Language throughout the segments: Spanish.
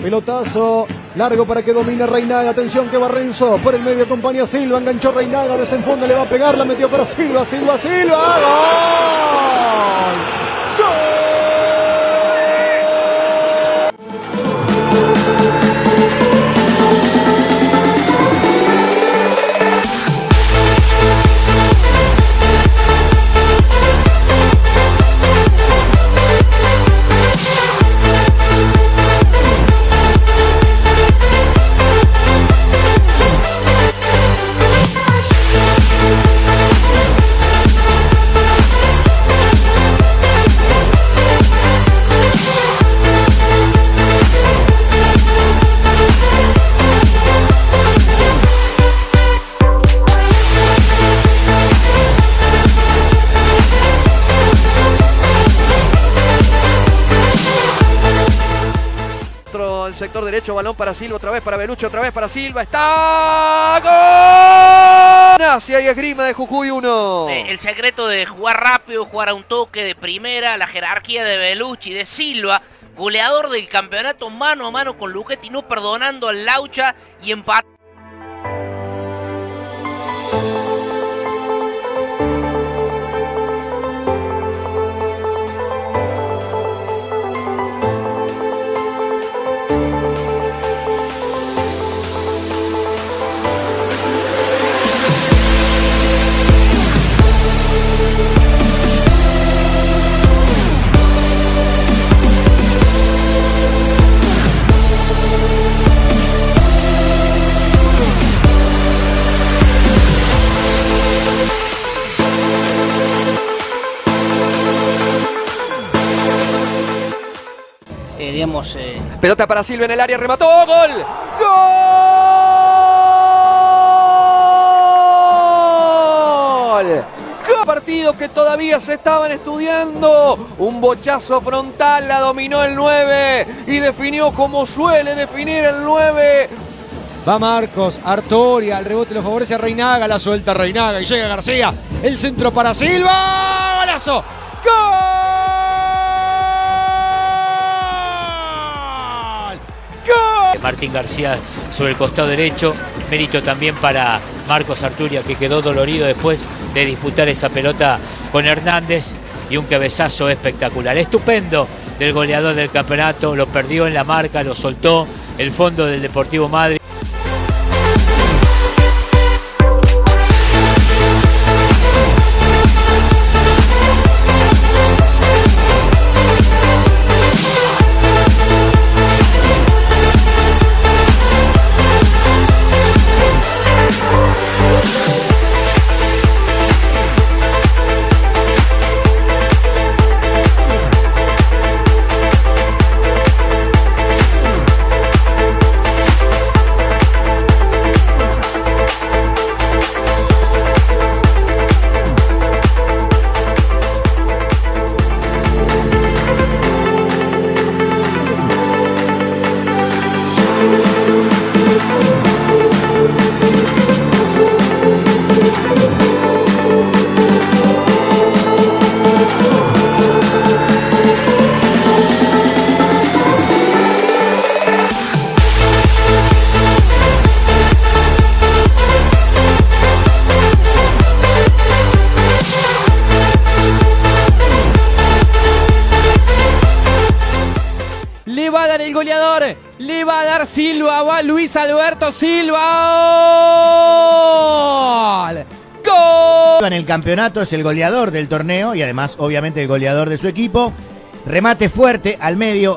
Pelotazo largo para que domine Reinaga. Atención que va. Por el medio acompaña Silva. Enganchó Reinaga. Desenfonda, le va a pegar. La metió para Silva. Silva, Silva. ¡Gol! Sector derecho, balón para Silva, otra vez para Belucho, otra vez para Silva, está gol. Hacia y esgrima de Jujuy 1. Eh, el secreto de jugar rápido, jugar a un toque de primera, la jerarquía de Belucci, de Silva, goleador del campeonato mano a mano con Luchetti, no perdonando al Laucha y empate. Eh, eh, Pelota para Silva en el área, remató, gol. ¡Gol! ¡Gol! Partido que todavía se estaban estudiando. Un bochazo frontal, la dominó el 9 y definió como suele definir el 9. Va Marcos, Artoria, el rebote lo favorece a Reinaga, la suelta Reinaga y llega García. El centro para Silva. ¡Golazo! ¡Gol! Martín García sobre el costado derecho. Mérito también para Marcos Arturia, que quedó dolorido después de disputar esa pelota con Hernández. Y un cabezazo espectacular. Estupendo del goleador del campeonato. Lo perdió en la marca, lo soltó. El fondo del Deportivo Madrid. El goleador. Le va a dar Silva. Va Luis Alberto Silva. ¡Gol! En el campeonato es el goleador del torneo y además obviamente el goleador de su equipo. Remate fuerte al medio.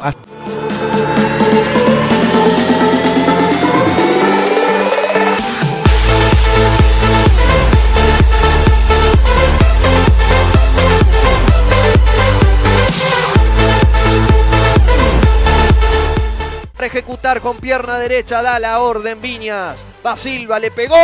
Para ejecutar con pierna derecha, da la orden Viñas. Va Silva, le pegó.